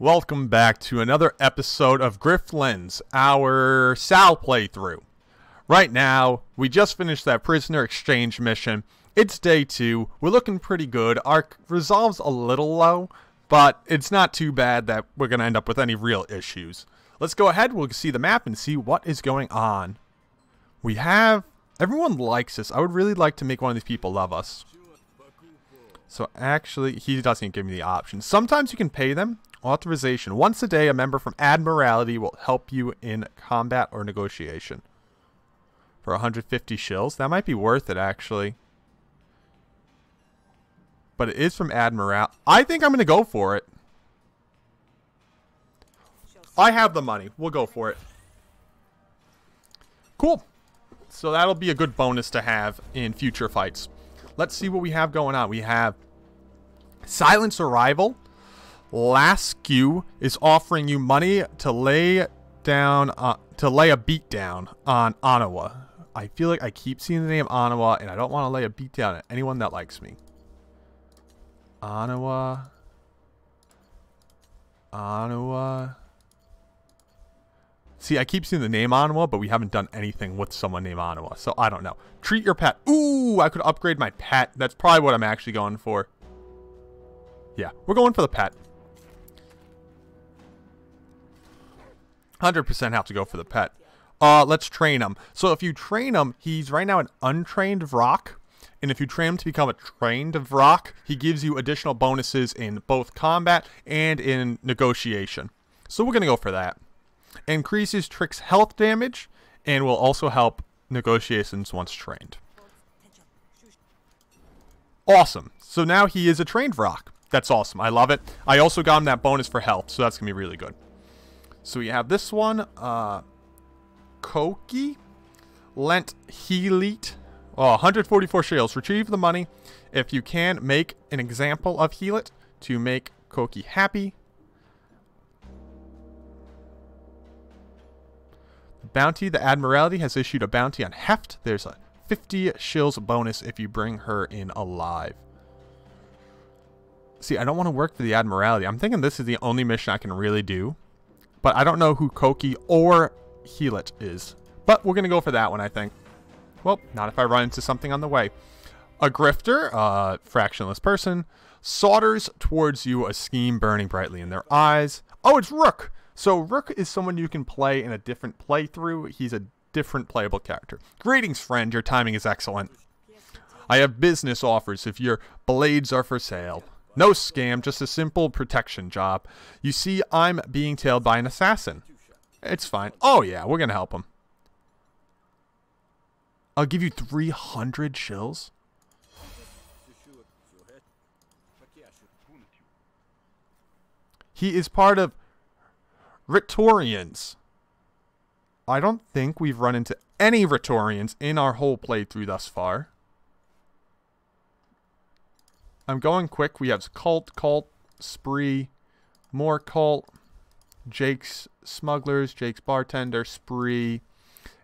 Welcome back to another episode of Griftlands, our Sal playthrough. Right now, we just finished that prisoner exchange mission. It's day two. We're looking pretty good. Our resolve's a little low, but it's not too bad that we're going to end up with any real issues. Let's go ahead. We'll see the map and see what is going on. We have... Everyone likes us. I would really like to make one of these people love us. So actually, he doesn't give me the option. Sometimes you can pay them. Authorization. Once a day, a member from Admiralty will help you in combat or negotiation. For 150 shills. That might be worth it, actually. But it is from Admiral. I think I'm going to go for it. I have the money. We'll go for it. Cool. So that'll be a good bonus to have in future fights. Let's see what we have going on. We have Silence Arrival. Laskew is offering you money to lay down uh, to lay a beat down on Anawa. I feel like I keep seeing the name Anawa, and I don't want to lay a beat down at anyone that likes me. Anawa. Anawa. See, I keep seeing the name Anawa, but we haven't done anything with someone named Anawa, so I don't know. Treat your pet. Ooh, I could upgrade my pet. That's probably what I'm actually going for. Yeah, we're going for the pet. 100% have to go for the pet. Uh, let's train him. So if you train him, he's right now an untrained Vroc. And if you train him to become a trained Vroc, he gives you additional bonuses in both combat and in negotiation. So we're going to go for that. Increases Trick's health damage and will also help negotiations once trained. Awesome. So now he is a trained Vroc. That's awesome. I love it. I also got him that bonus for health, so that's going to be really good. So we have this one, uh, Koki, Lent Healit, oh, 144 shields. Retrieve the money. If you can, make an example of Healit to make Koki happy. Bounty, the Admiralty has issued a bounty on Heft. There's a 50 shills bonus if you bring her in alive. See, I don't want to work for the Admiralty. I'm thinking this is the only mission I can really do. But I don't know who Koki or Helit is. But we're going to go for that one, I think. Well, not if I run into something on the way. A grifter, a fractionless person, solders towards you a scheme burning brightly in their eyes. Oh, it's Rook! So Rook is someone you can play in a different playthrough. He's a different playable character. Greetings, friend. Your timing is excellent. I have business offers if your blades are for sale. No scam, just a simple protection job. You see, I'm being tailed by an assassin. It's fine. Oh, yeah, we're going to help him. I'll give you 300 shills. He is part of Rentorians. I don't think we've run into any Rentorians in our whole playthrough thus far. I'm going quick. We have Cult, Cult, Spree, more Cult, Jake's Smugglers, Jake's Bartender, Spree,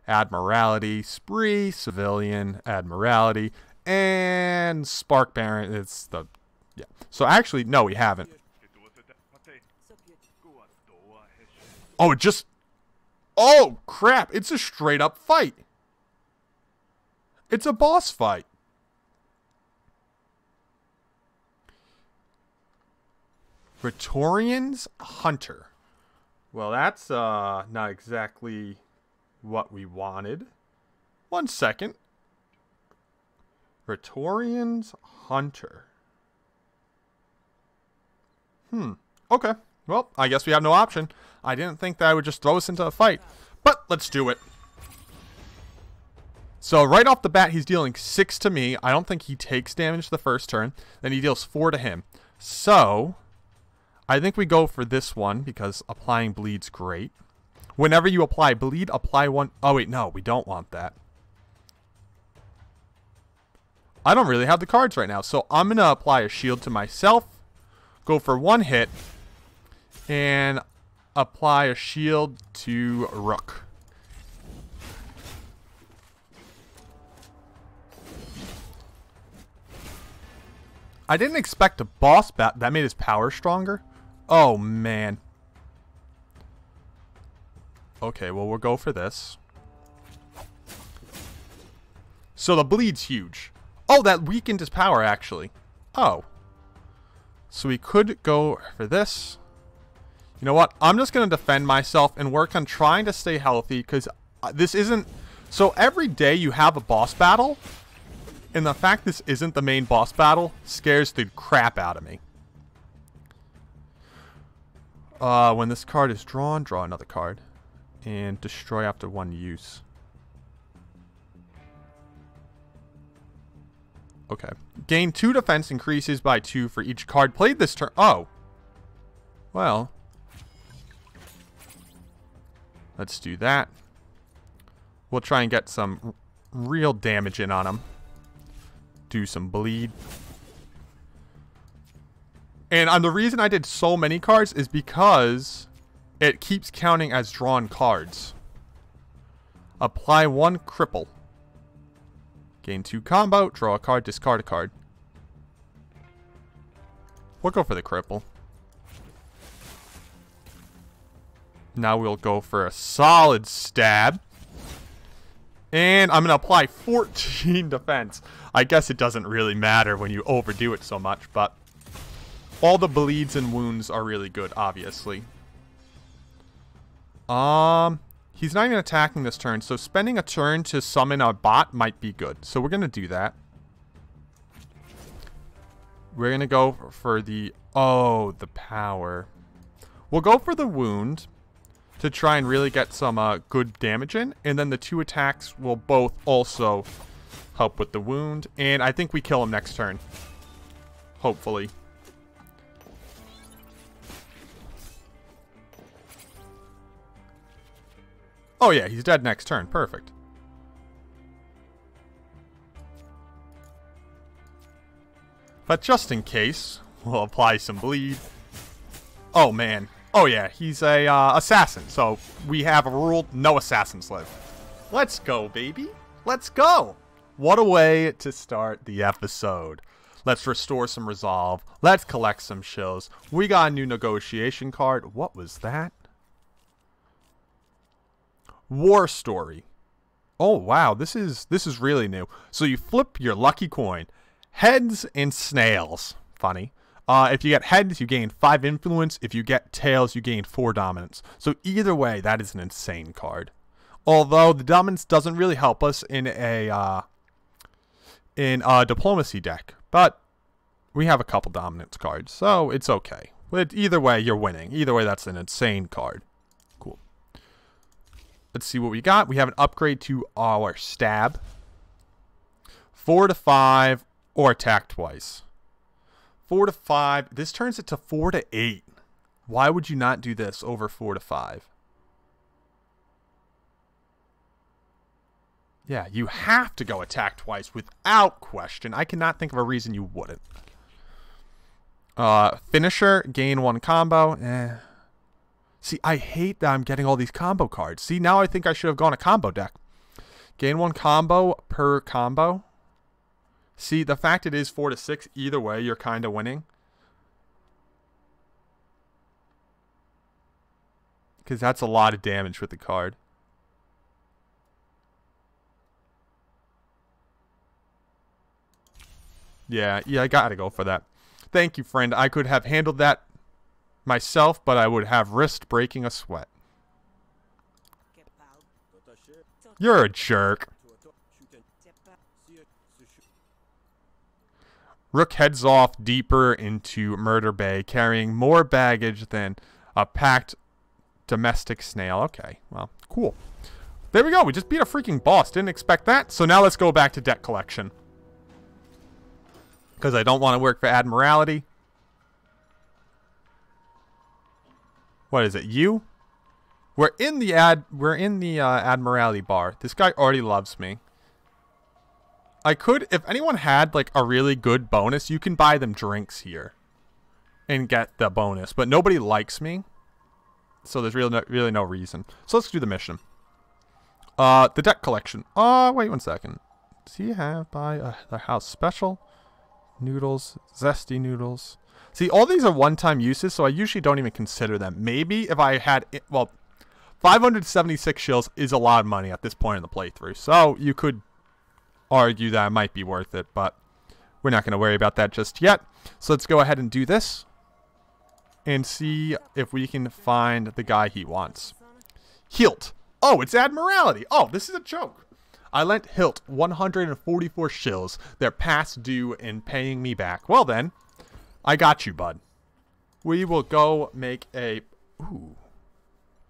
Admiralty, Spree, Civilian, Admiralty, and Spark Baron. It's the, yeah. So actually, no, we haven't. Oh, it just, oh crap, it's a straight up fight. It's a boss fight. Praetorian's Hunter. Well, that's uh, not exactly what we wanted. One second. Praetorian's Hunter. Hmm. Okay. Well, I guess we have no option. I didn't think that I would just throw us into a fight. But let's do it. So right off the bat, he's dealing 6 to me. I don't think he takes damage the first turn. Then he deals 4 to him. So, I think we go for this one because applying bleed's great. Whenever you apply bleed, apply one... Oh, wait, no, we don't want that. I don't really have the cards right now, so I'm going to apply a shield to myself, go for one hit, and apply a shield to Rook. I didn't expect a boss bat. That made his power stronger. Oh, man. Okay, well, we'll go for this. So the bleed's huge. Oh, that weakened his power, actually. Oh. So we could go for this. You know what? I'm just going to defend myself and work on trying to stay healthy because uh, this isn't... So every day you have a boss battle, and the fact this isn't the main boss battle scares the crap out of me. Uh, when this card is drawn, draw another card. And destroy after one use. Okay. Gain 2 defense increases by 2 for each card played this turn. Oh. Well. Let's do that. We'll try and get some real damage in on him. Do some bleed. And um, the reason I did so many cards is because it keeps counting as drawn cards. Apply one cripple. Gain two combo, draw a card, discard a card. We'll go for the cripple. Now we'll go for a solid stab. And I'm going to apply 14 defense. I guess it doesn't really matter when you overdo it so much, but all the bleeds and wounds are really good, obviously. Um, He's not even attacking this turn, so spending a turn to summon a bot might be good. So we're going to do that. We're going to go for the... Oh, the power. We'll go for the wound to try and really get some uh, good damage in. And then the two attacks will both also help with the wound. And I think we kill him next turn. Hopefully. Oh yeah, he's dead next turn. Perfect. But just in case, we'll apply some bleed. Oh man. Oh yeah, he's a uh, assassin, so we have a rule, no assassins live. Let's go, baby. Let's go. What a way to start the episode. Let's restore some resolve. Let's collect some shills. We got a new negotiation card. What was that? War Story. Oh wow, this is this is really new. So you flip your lucky coin. Heads and snails. Funny. Uh, if you get heads, you gain 5 influence. If you get tails, you gain 4 dominance. So either way, that is an insane card. Although the dominance doesn't really help us in a uh, in a diplomacy deck. But we have a couple dominance cards, so it's okay. But either way, you're winning. Either way, that's an insane card. Let's see what we got. We have an upgrade to our stab. Four to five or attack twice. Four to five. This turns it to four to eight. Why would you not do this over four to five? Yeah, you have to go attack twice without question. I cannot think of a reason you wouldn't. Uh, finisher, gain one combo. Eh, See, I hate that I'm getting all these combo cards. See, now I think I should have gone a combo deck. Gain one combo per combo. See, the fact it is 4 to 6, either way, you're kind of winning. Because that's a lot of damage with the card. Yeah, yeah, I gotta go for that. Thank you, friend. I could have handled that myself, but I would have risked breaking a sweat. You're a jerk. Rook heads off deeper into Murder Bay, carrying more baggage than a packed domestic snail. Okay, well, cool. There we go. We just beat a freaking boss. Didn't expect that. So now let's go back to debt collection. Because I don't want to work for Admiralty. What is it? You? We're in the ad. We're in the uh, Admiralty bar. This guy already loves me. I could, if anyone had like a really good bonus, you can buy them drinks here, and get the bonus. But nobody likes me, so there's really no, really no reason. So let's do the mission. Uh, the deck collection. Oh, wait one second. Does he have buy uh, the house special? Noodles, zesty noodles. See, all these are one-time uses, so I usually don't even consider them. Maybe if I had, well, 576 shills is a lot of money at this point in the playthrough, so you could argue that it might be worth it, but we're not going to worry about that just yet. So let's go ahead and do this and see if we can find the guy he wants. Hilt. Oh, it's Admiralty. Oh, this is a joke. I lent Hilt 144 shills. They're past due in paying me back. Well then, I got you, bud. We will go make a... Ooh.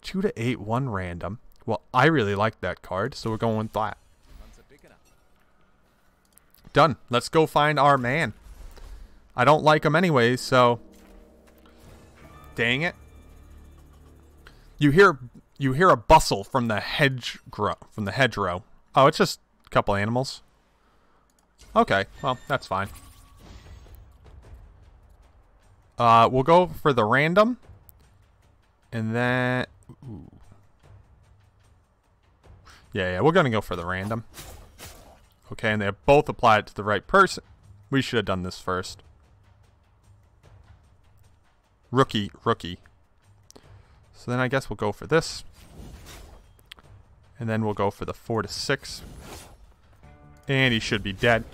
2 to 8, 1 random. Well, I really like that card, so we're going with that. Done. Let's go find our man. I don't like him anyways, so... Dang it. You hear you hear a bustle from the hedge grow from the hedgerow. Oh, it's just a couple animals. Okay, well, that's fine. Uh, we'll go for the random. And then... Ooh. Yeah, yeah, we're going to go for the random. Okay, and they both applied to the right person. We should have done this first. Rookie, rookie. So then I guess we'll go for this. And then we'll go for the 4 to 6. And he should be dead.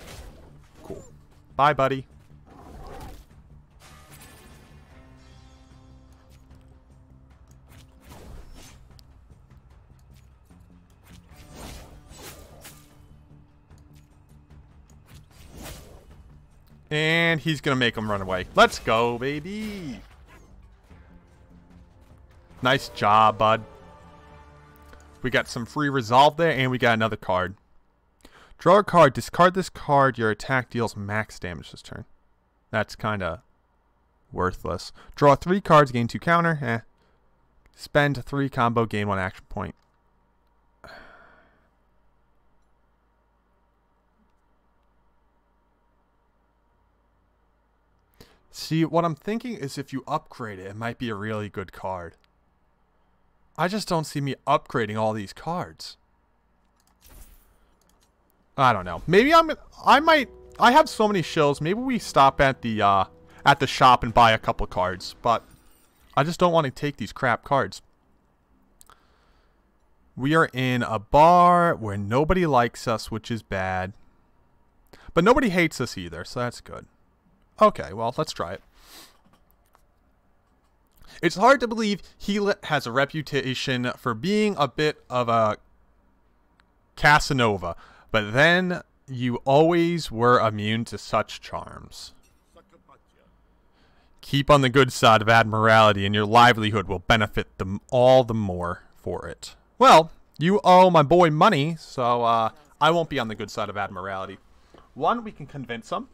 Cool. Bye, buddy. And he's going to make him run away. Let's go, baby. Nice job, bud. We got some free resolve there, and we got another card. Draw a card. Discard this card. Your attack deals max damage this turn. That's kind of worthless. Draw three cards, gain two counter. Eh. Spend three combo, gain one action point. See, what I'm thinking is if you upgrade it, it might be a really good card. I just don't see me upgrading all these cards. I don't know. Maybe I'm. I might. I have so many shills. Maybe we stop at the uh, at the shop and buy a couple cards. But I just don't want to take these crap cards. We are in a bar where nobody likes us, which is bad. But nobody hates us either, so that's good. Okay, well, let's try it. It's hard to believe he has a reputation for being a bit of a Casanova, but then you always were immune to such charms. Keep on the good side of Admiralty and your livelihood will benefit them all the more for it. Well, you owe my boy money, so uh, I won't be on the good side of Admiralty. One, we can convince him,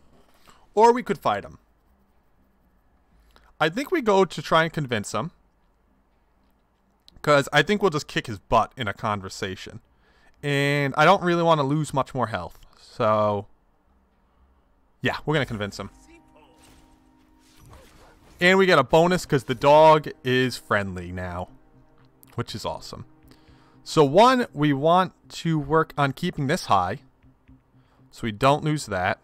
or we could fight him. I think we go to try and convince him. Because I think we'll just kick his butt in a conversation. And I don't really want to lose much more health. So, yeah, we're going to convince him. And we get a bonus because the dog is friendly now. Which is awesome. So one, we want to work on keeping this high. So we don't lose that.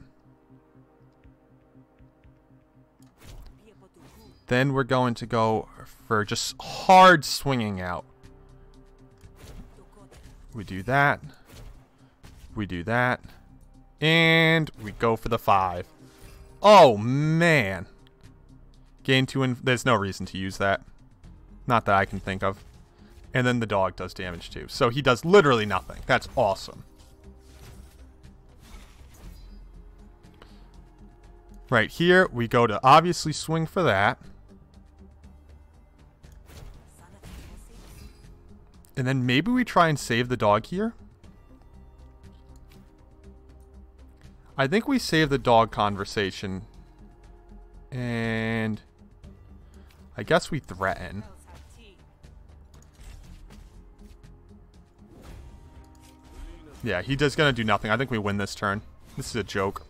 Then we're going to go for just hard swinging out. We do that. We do that. And we go for the five. Oh, man. Gain two and there's no reason to use that. Not that I can think of. And then the dog does damage too. So he does literally nothing. That's awesome. Right here, we go to obviously swing for that. And then maybe we try and save the dog here. I think we save the dog conversation. And I guess we threaten. Yeah, he does gonna do nothing. I think we win this turn. This is a joke.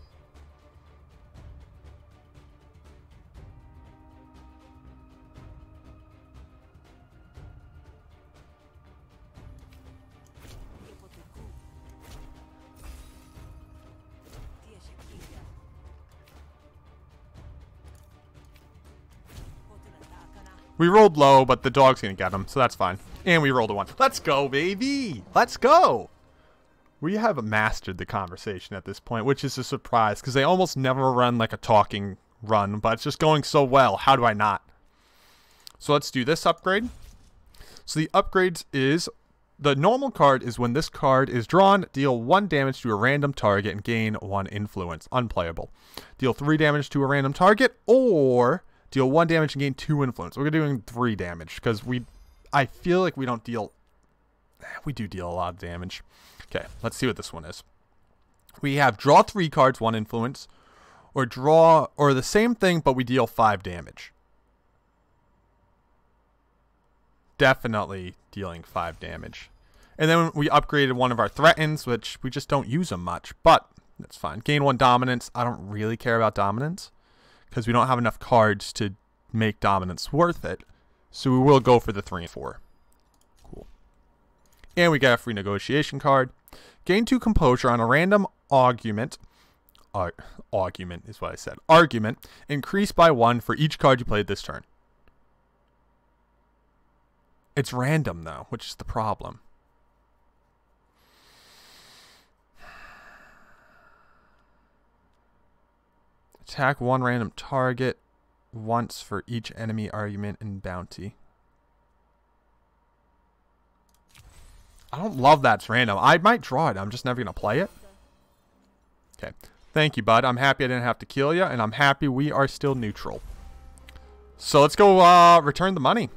We rolled low, but the dog's gonna get him, so that's fine. And we rolled a one. Let's go, baby! Let's go! We have mastered the conversation at this point, which is a surprise, because they almost never run like a talking run, but it's just going so well. How do I not? So let's do this upgrade. So the upgrades is the normal card is when this card is drawn, deal 1 damage to a random target and gain 1 influence. Unplayable. Deal 3 damage to a random target or deal 1 damage and gain 2 influence. We're doing 3 damage because we I feel like we don't deal we do deal a lot of damage. Okay, let's see what this one is. We have draw 3 cards, 1 influence or draw or the same thing but we deal 5 damage. Definitely dealing 5 damage. And then we upgraded one of our threatens, which we just don't use them much, but that's fine. Gain 1 dominance. I don't really care about dominance because we don't have enough cards to make dominance worth it. So we will go for the 3 and 4. Cool. And we got a free negotiation card. Gain 2 composure on a random argument. Ar argument is what I said. Argument. Increase by 1 for each card you played this turn. It's random, though, which is the problem. Attack one random target once for each enemy argument and bounty. I don't love that's random. I might draw it. I'm just never going to play it. Okay. Thank you, bud. I'm happy I didn't have to kill you, and I'm happy we are still neutral. So let's go uh, return the money.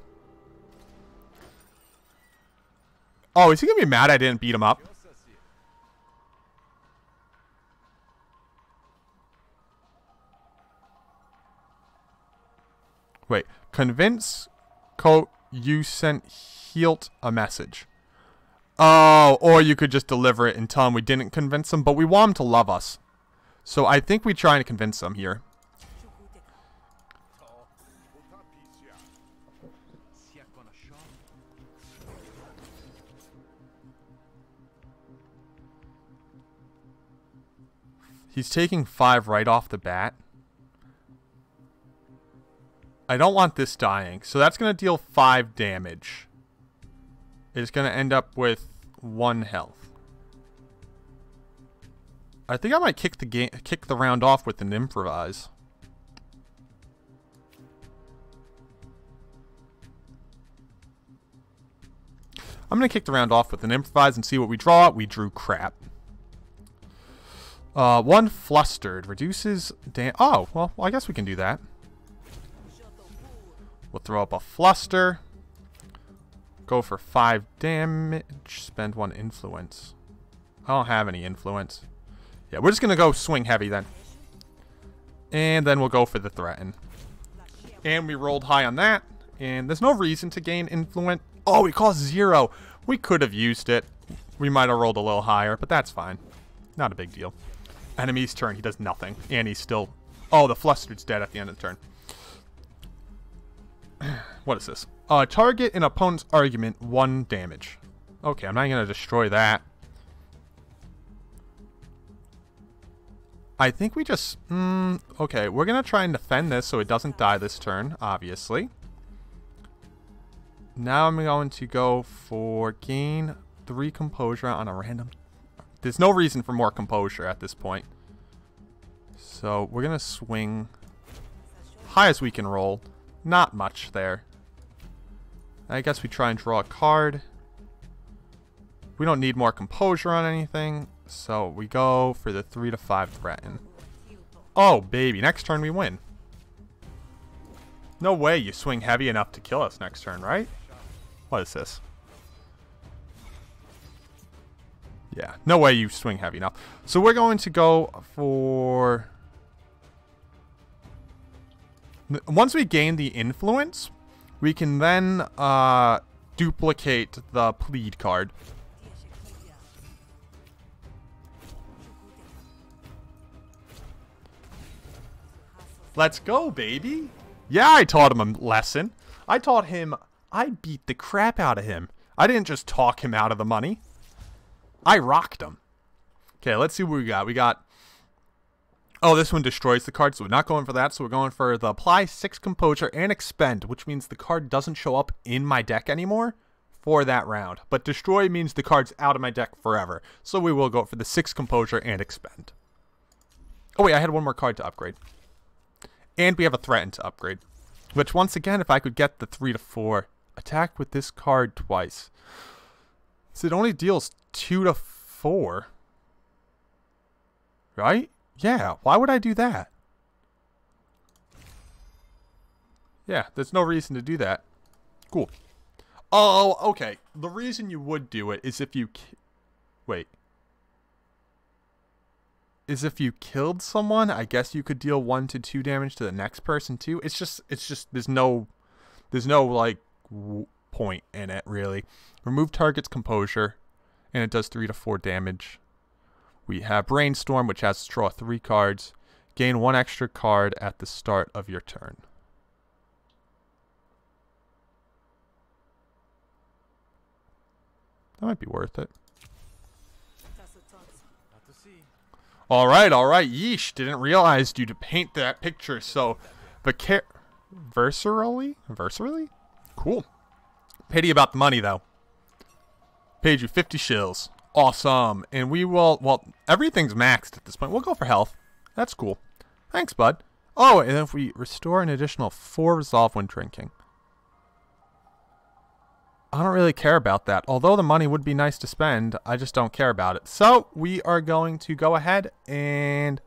Oh, is he gonna be mad I didn't beat him up? Wait, convince Coat you sent Hilt a message. Oh, or you could just deliver it and tell him we didn't convince him, but we want him to love us. So I think we try to convince him here. He's taking five right off the bat. I don't want this dying. So that's going to deal five damage. It's going to end up with one health. I think I might kick the game, kick the round off with an improvise. I'm going to kick the round off with an improvise and see what we draw. We drew crap. Uh, one flustered reduces dam- Oh, well, well, I guess we can do that. We'll throw up a fluster. Go for five damage. Spend one influence. I don't have any influence. Yeah, we're just going to go swing heavy then. And then we'll go for the threaten. And we rolled high on that. And there's no reason to gain influence. Oh, we cost zero. We could have used it. We might have rolled a little higher, but that's fine. Not a big deal. Enemy's turn, he does nothing. And he's still... Oh, the Flustered's dead at the end of the turn. what is this? Uh, target an opponent's argument, one damage. Okay, I'm not going to destroy that. I think we just... Mm, okay, we're going to try and defend this so it doesn't die this turn, obviously. Now I'm going to go for gain 3 composure on a random there's no reason for more composure at this point. So we're going to swing high as we can roll. Not much there. I guess we try and draw a card. We don't need more composure on anything. So we go for the 3 to 5 threaten. Oh, baby. Next turn we win. No way you swing heavy enough to kill us next turn, right? What is this? Yeah, no way you swing heavy enough. So we're going to go for... Once we gain the influence, we can then uh, duplicate the plead card. Let's go, baby. Yeah, I taught him a lesson. I taught him... I beat the crap out of him. I didn't just talk him out of the money. I rocked him. Okay, let's see what we got. We got Oh, this one destroys the card, so we're not going for that. So we're going for the apply six composure and expend, which means the card doesn't show up in my deck anymore for that round. But destroy means the card's out of my deck forever. So we will go for the six composure and expend. Oh wait, I had one more card to upgrade. And we have a threaten to upgrade. Which once again, if I could get the three to four, attack with this card twice. So it only deals two to four. Right? Yeah, why would I do that? Yeah, there's no reason to do that. Cool. Oh, okay. The reason you would do it is if you... Wait. Is if you killed someone, I guess you could deal 1 to 2 damage to the next person too. It's just, it's just, there's no, there's no, like, point in it, really. Remove target's composure, and it does 3 to 4 damage. We have Brainstorm, which has to draw three cards. Gain one extra card at the start of your turn. That might be worth it. All right, all right. Yeesh, didn't realize you to paint that picture so Vacar Versarily? Versarily? Cool. Pity about the money, though. Paid you 50 shills. Awesome. And we will, well, everything's maxed at this point. We'll go for health. That's cool. Thanks, bud. Oh, and if we restore an additional 4 resolve when drinking. I don't really care about that. Although the money would be nice to spend, I just don't care about it. So, we are going to go ahead and...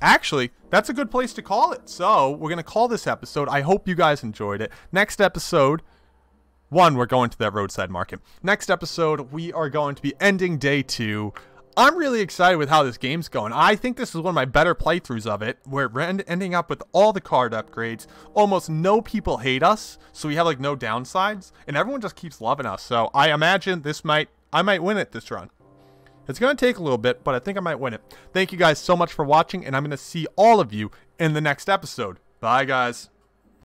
Actually, that's a good place to call it. So, we're going to call this episode. I hope you guys enjoyed it. Next episode, one, we're going to that roadside market. Next episode, we are going to be ending day two. I'm really excited with how this game's going. I think this is one of my better playthroughs of it. where We're ending up with all the card upgrades. Almost no people hate us, so we have like no downsides, and everyone just keeps loving us. So I imagine this might, I might win it this run. It's going to take a little bit, but I think I might win it. Thank you guys so much for watching, and I'm going to see all of you in the next episode. Bye, guys.